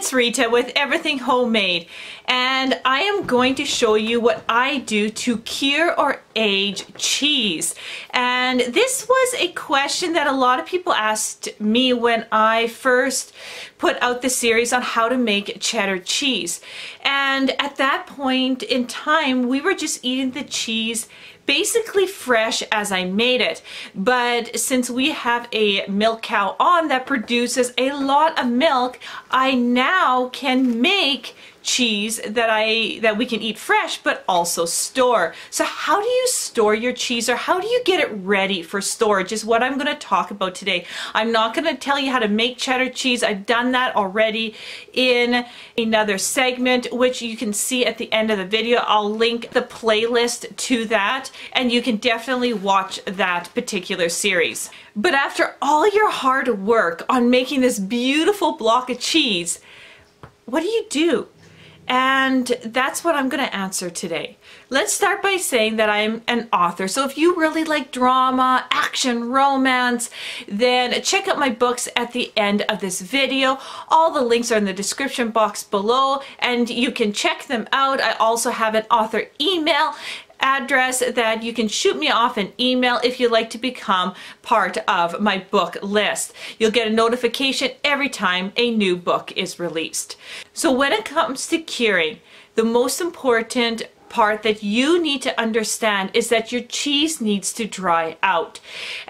it's Rita with Everything Homemade and I am going to show you what I do to cure or age cheese. And this was a question that a lot of people asked me when I first put out the series on how to make cheddar cheese. And at that point in time, we were just eating the cheese basically fresh as I made it. But since we have a milk cow on that produces a lot of milk, I now can make cheese that I that we can eat fresh but also store. So how do you store your cheese or how do you get it ready for storage is what I'm going to talk about today. I'm not going to tell you how to make cheddar cheese. I've done that already in another segment which you can see at the end of the video. I'll link the playlist to that and you can definitely watch that particular series. But after all your hard work on making this beautiful block of cheese, what do you do? And that's what I'm going to answer today. Let's start by saying that I'm an author. So if you really like drama, action, romance, then check out my books at the end of this video. All the links are in the description box below and you can check them out. I also have an author email address that you can shoot me off an email if you'd like to become part of my book list. You'll get a notification every time a new book is released. So when it comes to curing, the most important part that you need to understand is that your cheese needs to dry out.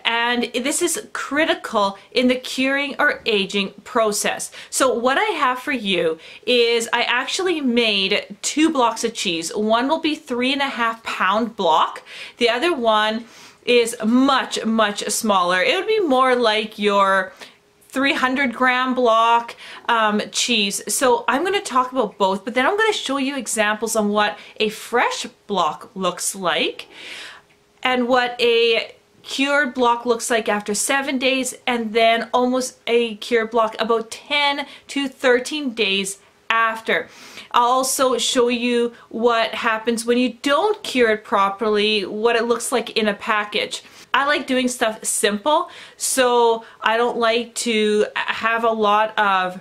And this is critical in the curing or aging process. So what I have for you is I actually made two blocks of cheese. One will be three and a half pound block. The other one is much, much smaller. It would be more like your 300 gram block um, cheese. So I'm going to talk about both, but then I'm going to show you examples on what a fresh block looks like and what a cured block looks like after seven days and then almost a cured block about 10 to 13 days after. I'll also show you what happens when you don't cure it properly, what it looks like in a package. I like doing stuff simple, so I don't like to have a lot of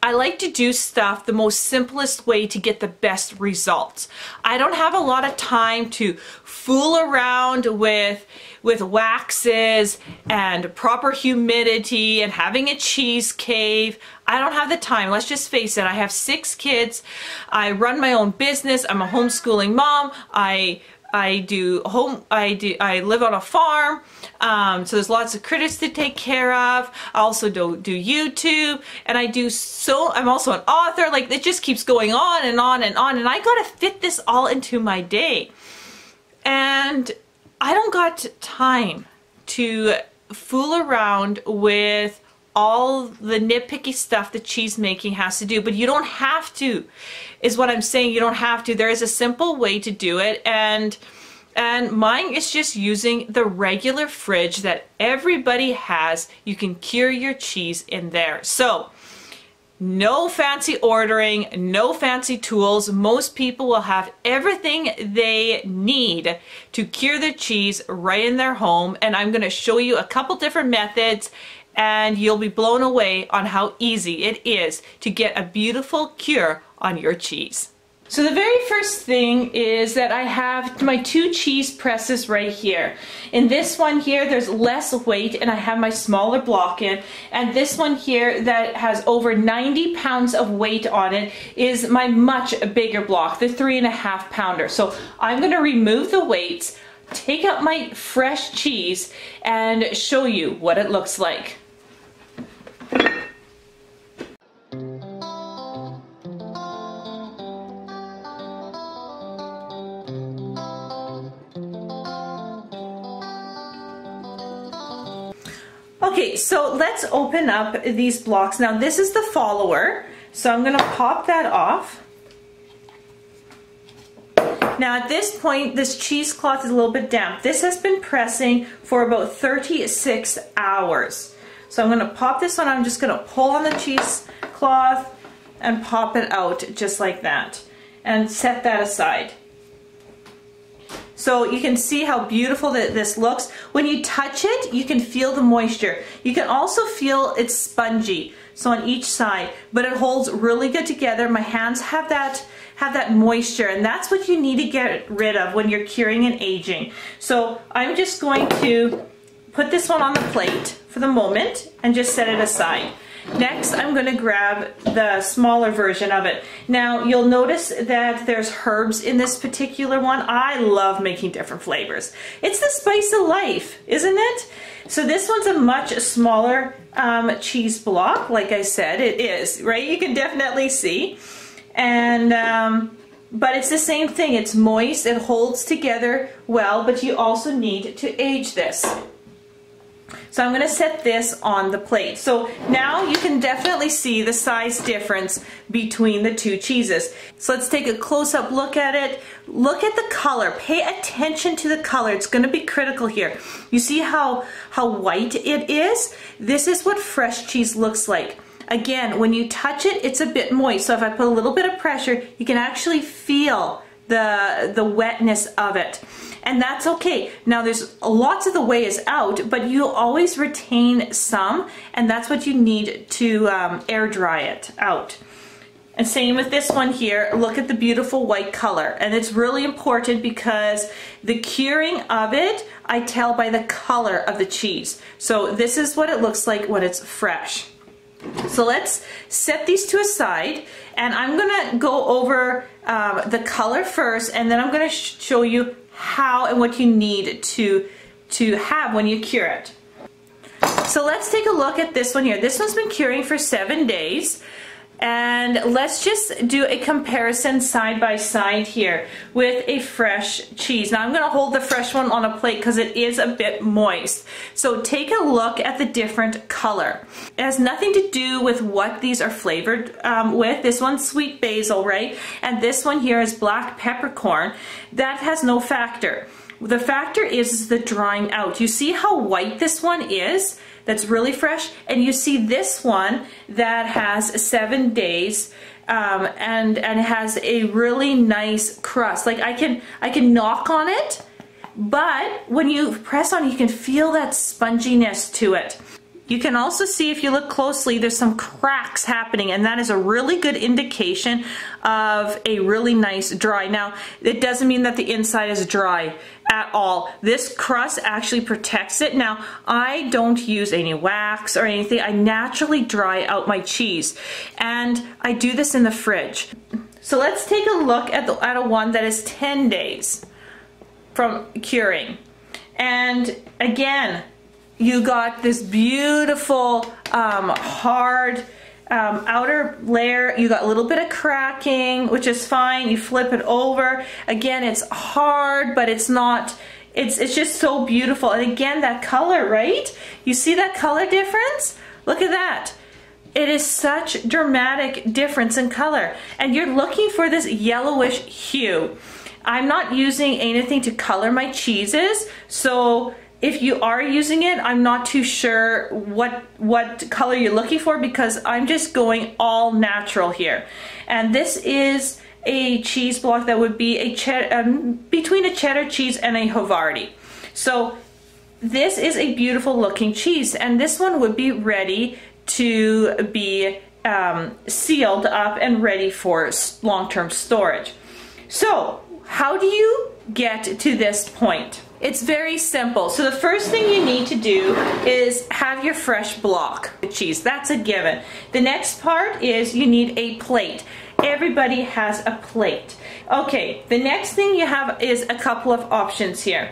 I like to do stuff the most simplest way to get the best results. I don't have a lot of time to fool around with with waxes and proper humidity and having a cheese cave. I don't have the time. Let's just face it. I have six kids. I run my own business. I'm a homeschooling mom. I I do home, I do, I live on a farm, um, so there's lots of critters to take care of. I also do, do YouTube, and I do so, I'm also an author, like it just keeps going on and on and on, and I gotta fit this all into my day. And I don't got time to fool around with all the nitpicky stuff that cheese making has to do, but you don't have to, is what I'm saying. You don't have to. There is a simple way to do it, and and mine is just using the regular fridge that everybody has. You can cure your cheese in there. So, no fancy ordering, no fancy tools. Most people will have everything they need to cure their cheese right in their home. And I'm going to show you a couple different methods and you'll be blown away on how easy it is to get a beautiful cure on your cheese. So the very first thing is that I have my two cheese presses right here. In this one here, there's less weight and I have my smaller block in. And this one here that has over 90 pounds of weight on it is my much bigger block, the three and a half pounder. So I'm gonna remove the weights, take out my fresh cheese and show you what it looks like. Okay, so let's open up these blocks. Now this is the follower, so I'm gonna pop that off. Now at this point, this cheesecloth is a little bit damp. This has been pressing for about 36 hours. So I'm gonna pop this on, I'm just gonna pull on the cheesecloth and pop it out just like that and set that aside. So you can see how beautiful that this looks. When you touch it, you can feel the moisture. You can also feel it's spongy. so on each side, but it holds really good together. My hands have that have that moisture and that's what you need to get rid of when you're curing and aging. So I'm just going to put this one on the plate for the moment and just set it aside. Next, I'm going to grab the smaller version of it. Now, you'll notice that there's herbs in this particular one. I love making different flavors. It's the spice of life, isn't it? So this one's a much smaller um, cheese block, like I said, it is, right? You can definitely see. And, um, but it's the same thing. It's moist, it holds together well, but you also need to age this. So I'm going to set this on the plate. So now you can definitely see the size difference between the two cheeses. So let's take a close-up look at it. Look at the color. Pay attention to the color. It's going to be critical here. You see how, how white it is? This is what fresh cheese looks like. Again, when you touch it, it's a bit moist. So if I put a little bit of pressure, you can actually feel the, the wetness of it and that's okay. Now there's lots of the whey is out, but you always retain some, and that's what you need to um, air dry it out. And same with this one here, look at the beautiful white color. And it's really important because the curing of it, I tell by the color of the cheese. So this is what it looks like when it's fresh. So let's set these to a side and I'm gonna go over um, the color first and then I'm gonna show you how and what you need to, to have when you cure it. So let's take a look at this one here. This one's been curing for seven days. And let's just do a comparison side by side here with a fresh cheese. Now I'm going to hold the fresh one on a plate because it is a bit moist. So take a look at the different color. It has nothing to do with what these are flavored um, with. This one's sweet basil, right? And this one here is black peppercorn. That has no factor. The factor is the drying out. You see how white this one is? That's really fresh. And you see this one that has seven days um, and, and has a really nice crust. Like I can, I can knock on it, but when you press on you can feel that sponginess to it. You can also see if you look closely, there's some cracks happening and that is a really good indication of a really nice dry. Now, it doesn't mean that the inside is dry at all. This crust actually protects it. Now, I don't use any wax or anything. I naturally dry out my cheese and I do this in the fridge. So let's take a look at, the, at a one that is 10 days from curing. And again, you got this beautiful um, hard um, outer layer. You got a little bit of cracking which is fine. You flip it over. Again it's hard but it's not it's it's just so beautiful. And again that color right? You see that color difference? Look at that. It is such dramatic difference in color. And you're looking for this yellowish hue. I'm not using anything to color my cheeses so if you are using it, I'm not too sure what what color you're looking for because I'm just going all natural here. And this is a cheese block that would be a um, between a cheddar cheese and a Havarti. So this is a beautiful looking cheese and this one would be ready to be um, sealed up and ready for long-term storage. So how do you get to this point? It's very simple. So the first thing you need to do is have your fresh block of cheese. That's a given. The next part is you need a plate. Everybody has a plate. Okay, the next thing you have is a couple of options here.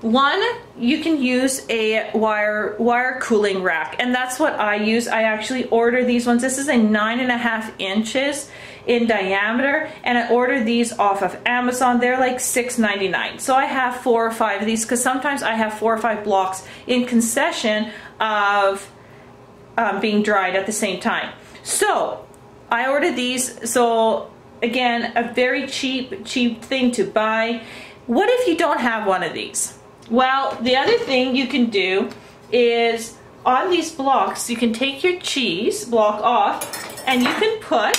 One, you can use a wire wire cooling rack, and that's what I use. I actually order these ones. This is a nine and a half inches in diameter and I ordered these off of Amazon. They're like $6.99. So I have four or five of these because sometimes I have four or five blocks in concession of um, being dried at the same time. So I ordered these. So again, a very cheap, cheap thing to buy. What if you don't have one of these? Well, the other thing you can do is on these blocks, you can take your cheese block off and you can put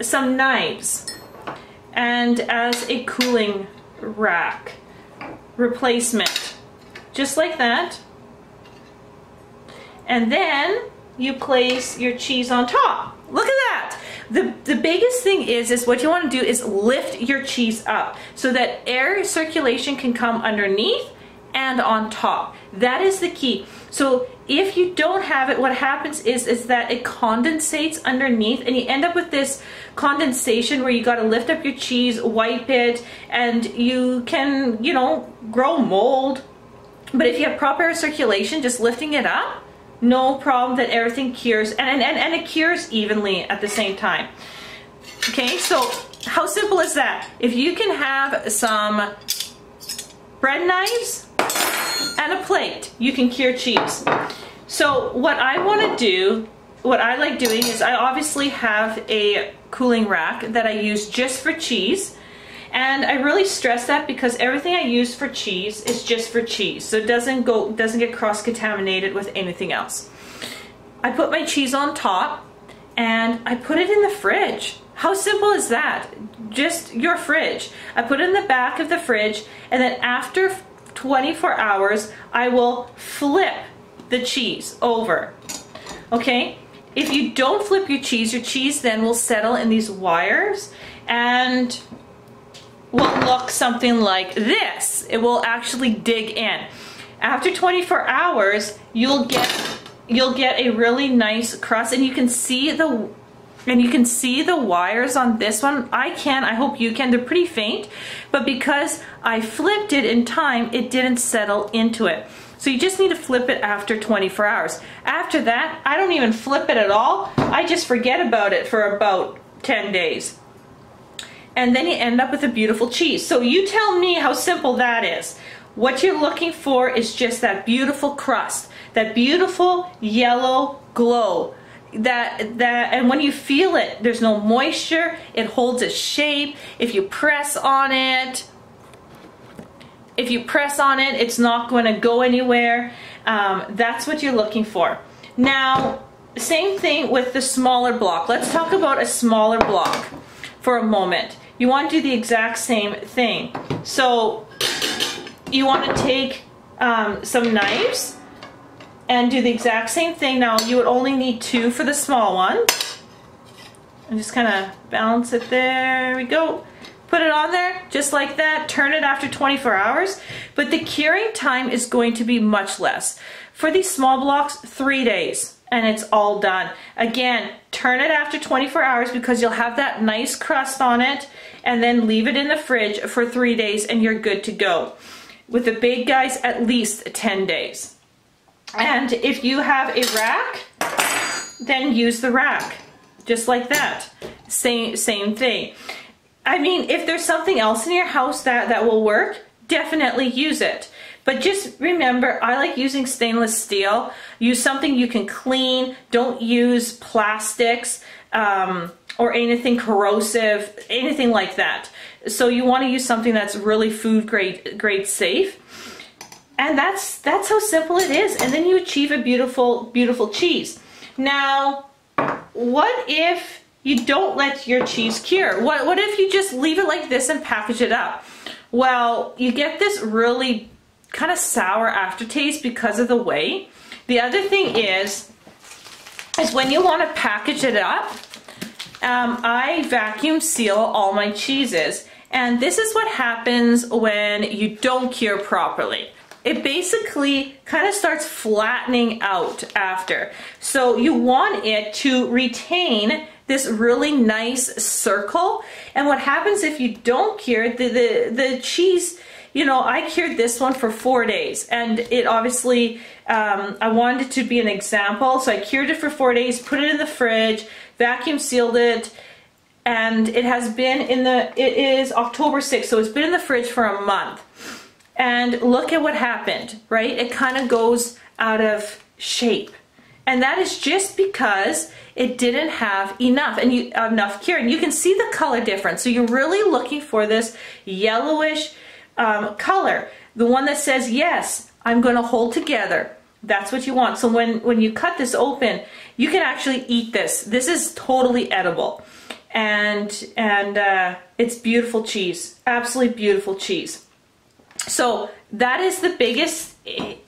some knives and as a cooling rack replacement just like that and then you place your cheese on top. Look at that. The, the biggest thing is, is what you want to do is lift your cheese up so that air circulation can come underneath and on top. That is the key. So if you don't have it, what happens is, is that it condensates underneath and you end up with this condensation where you got to lift up your cheese, wipe it, and you can, you know, grow mold. But if you have proper circulation, just lifting it up, no problem that everything cures and, and, and it cures evenly at the same time. Okay, so how simple is that? If you can have some bread knives and a plate, you can cure cheese. So what I want to do, what I like doing is I obviously have a cooling rack that I use just for cheese. And I really stress that because everything I use for cheese is just for cheese. So it doesn't go doesn't get cross-contaminated with anything else. I put my cheese on top and I put it in the fridge. How simple is that? Just your fridge. I put it in the back of the fridge and then after 24 hours, I will flip the cheese over. Okay? If you don't flip your cheese, your cheese then will settle in these wires and will look something like this. It will actually dig in. After 24 hours, you'll get you'll get a really nice crust and you can see the and you can see the wires on this one. I can, I hope you can. They're pretty faint, but because I flipped it in time, it didn't settle into it. So you just need to flip it after 24 hours. After that, I don't even flip it at all. I just forget about it for about 10 days and then you end up with a beautiful cheese. So you tell me how simple that is. What you're looking for is just that beautiful crust, that beautiful yellow glow. That that and when you feel it, there's no moisture, it holds its shape. If you press on it, if you press on it, it's not going to go anywhere. Um, that's what you're looking for. Now, same thing with the smaller block. Let's talk about a smaller block for a moment you want to do the exact same thing. So you want to take um, some knives and do the exact same thing. Now you would only need two for the small one. And just kind of balance it there. we go. Put it on there just like that. Turn it after 24 hours. But the curing time is going to be much less. For these small blocks, three days and it's all done. Again, turn it after 24 hours because you'll have that nice crust on it and then leave it in the fridge for three days and you're good to go. With the big guys, at least 10 days. And if you have a rack, then use the rack, just like that. Same, same thing. I mean, if there's something else in your house that, that will work, definitely use it. But just remember, I like using stainless steel. Use something you can clean. Don't use plastics um, or anything corrosive, anything like that. So you want to use something that's really food grade, grade safe. And that's, that's how simple it is. And then you achieve a beautiful, beautiful cheese. Now, what if you don't let your cheese cure? What, what if you just leave it like this and package it up? Well, you get this really kind of sour aftertaste because of the whey. The other thing is, is when you want to package it up, um, I vacuum seal all my cheeses. And this is what happens when you don't cure properly. It basically kind of starts flattening out after. So you want it to retain this really nice circle. And what happens if you don't cure, the, the, the cheese you know, I cured this one for four days and it obviously, um, I wanted it to be an example. So I cured it for four days, put it in the fridge, vacuum sealed it, and it has been in the, it is October 6th, so it's been in the fridge for a month. And look at what happened, right? It kind of goes out of shape. And that is just because it didn't have enough and you, enough cure. And you can see the color difference. So you're really looking for this yellowish, um, color. The one that says, yes, I'm going to hold together. That's what you want. So when, when you cut this open, you can actually eat this. This is totally edible. And, and uh, it's beautiful cheese. Absolutely beautiful cheese. So that is the biggest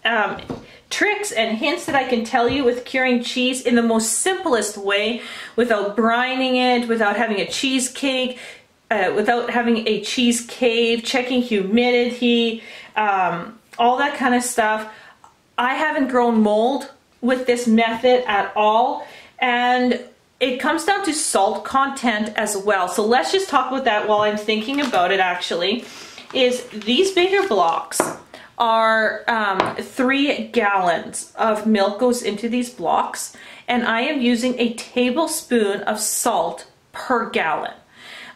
um, tricks and hints that I can tell you with curing cheese in the most simplest way without brining it, without having a cheesecake, uh, without having a cheese cave, checking humidity, um, all that kind of stuff. I haven't grown mold with this method at all. And it comes down to salt content as well. So let's just talk about that while I'm thinking about it actually. Is these bigger blocks are um, three gallons of milk goes into these blocks and I am using a tablespoon of salt per gallon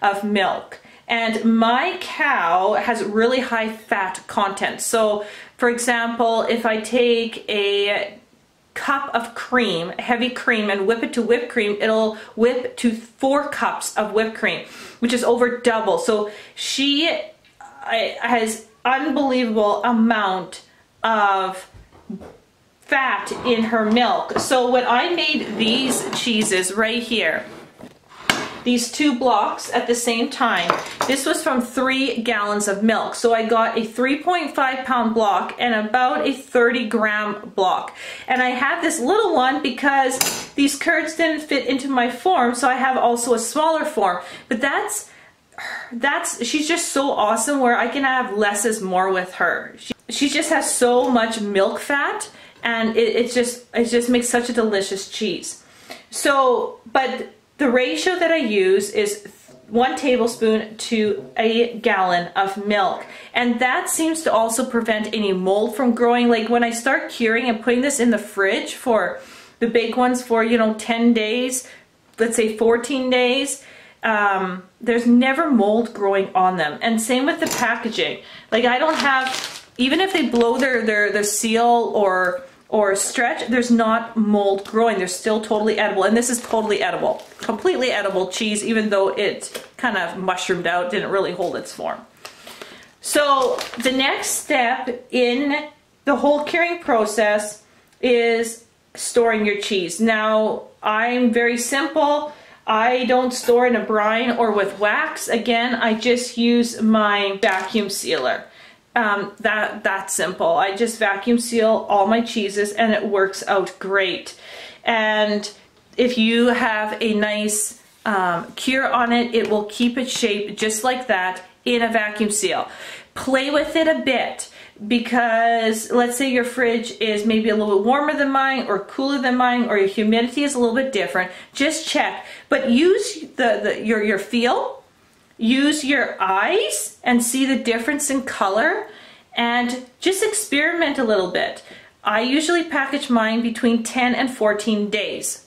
of milk. And my cow has really high fat content. So for example, if I take a cup of cream, heavy cream, and whip it to whipped cream, it'll whip to four cups of whipped cream, which is over double. So she has unbelievable amount of fat in her milk. So when I made these cheeses right here, these two blocks at the same time. This was from three gallons of milk. So I got a 3.5 pound block and about a 30 gram block. And I have this little one because these curds didn't fit into my form. So I have also a smaller form. But that's that's she's just so awesome where I can have less is more with her. She, she just has so much milk fat and it, it just it just makes such a delicious cheese. So, but the ratio that I use is one tablespoon to a gallon of milk. And that seems to also prevent any mold from growing. Like when I start curing and putting this in the fridge for the big ones for, you know, 10 days, let's say 14 days, um, there's never mold growing on them. And same with the packaging. Like I don't have, even if they blow their, their, their seal or or stretch, there's not mold growing. They're still totally edible. And this is totally edible. Completely edible cheese, even though it kind of mushroomed out, didn't really hold its form. So the next step in the whole curing process is storing your cheese. Now, I'm very simple. I don't store in a brine or with wax. Again, I just use my vacuum sealer um, that that's simple. I just vacuum seal all my cheeses and it works out great. And if you have a nice um, cure on it, it will keep its shape just like that in a vacuum seal. Play with it a bit because let's say your fridge is maybe a little bit warmer than mine or cooler than mine or your humidity is a little bit different. Just check. But use the, the your, your feel use your eyes and see the difference in color and just experiment a little bit. I usually package mine between 10 and 14 days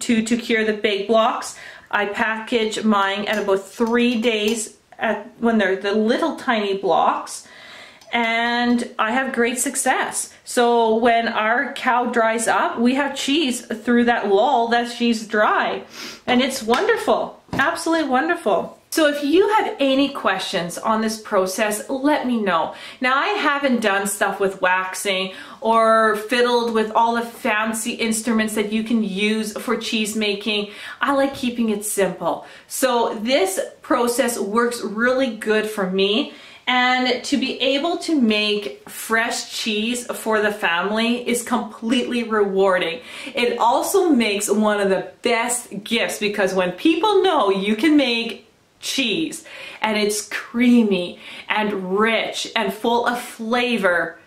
to, to cure the big blocks. I package mine at about three days at, when they're the little tiny blocks and I have great success. So when our cow dries up, we have cheese through that lull that she's dry and it's wonderful, absolutely wonderful. So if you have any questions on this process, let me know. Now I haven't done stuff with waxing or fiddled with all the fancy instruments that you can use for cheese making. I like keeping it simple. So this process works really good for me. And to be able to make fresh cheese for the family is completely rewarding. It also makes one of the best gifts because when people know you can make cheese and it's creamy and rich and full of flavor.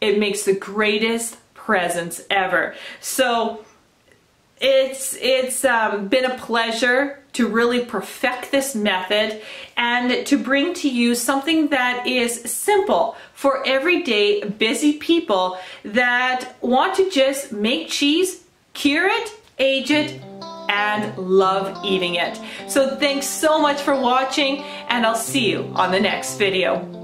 It makes the greatest presents ever. So it's it's um, been a pleasure to really perfect this method and to bring to you something that is simple for everyday busy people that want to just make cheese, cure it, age it, and love eating it. So thanks so much for watching and I'll see you on the next video.